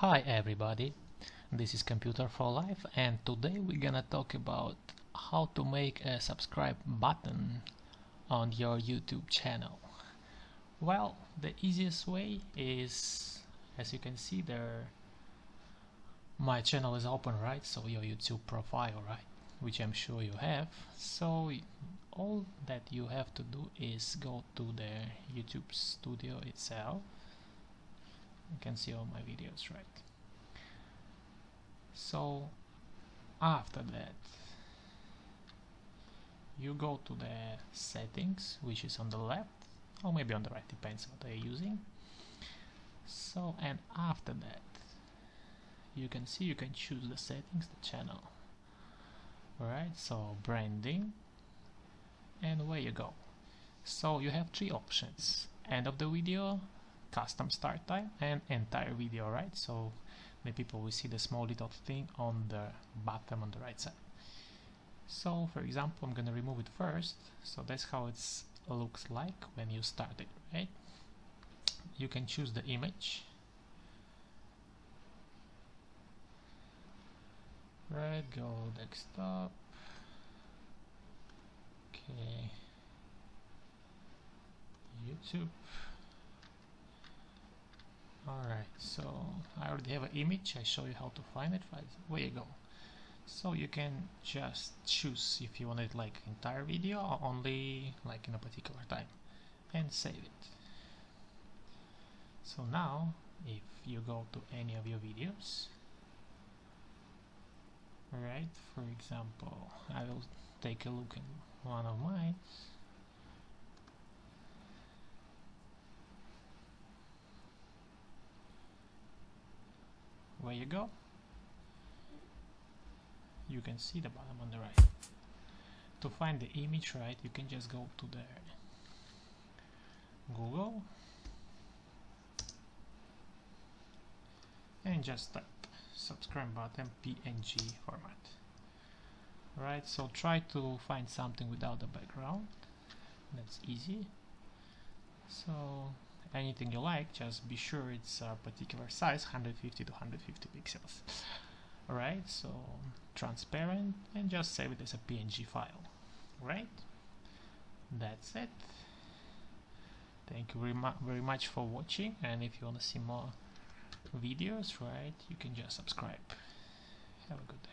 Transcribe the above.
Hi everybody, this is Computer for Life and today we're gonna talk about how to make a subscribe button on your YouTube channel. Well, the easiest way is, as you can see there, my channel is open, right? So your YouTube profile, right? Which I'm sure you have. So all that you have to do is go to the YouTube studio itself you can see all my videos right? So after that you go to the settings which is on the left or maybe on the right depends what you're using. So and after that you can see you can choose the settings the channel. Alright so branding and away you go. So you have three options. End of the video custom start time and entire video right? So the people will see the small little thing on the bottom on the right side. So for example I'm gonna remove it first. So that's how it looks like when you start it right? You can choose the image. Right go desktop. Okay. YouTube Alright, so I already have an image, I show you how to find it, where you go. So you can just choose if you want it like entire video or only like in a particular time and save it. So now if you go to any of your videos, right, for example, I will take a look in one of mine you go. You can see the bottom on the right. To find the image right you can just go to the Google. And just type subscribe button PNG format. Right so try to find something without the background. That's easy. So anything you like just be sure it's a particular size 150 to 150 pixels. Alright so transparent and just save it as a png file. Right that's it. Thank you very, mu very much for watching and if you want to see more videos right you can just subscribe. Have a good day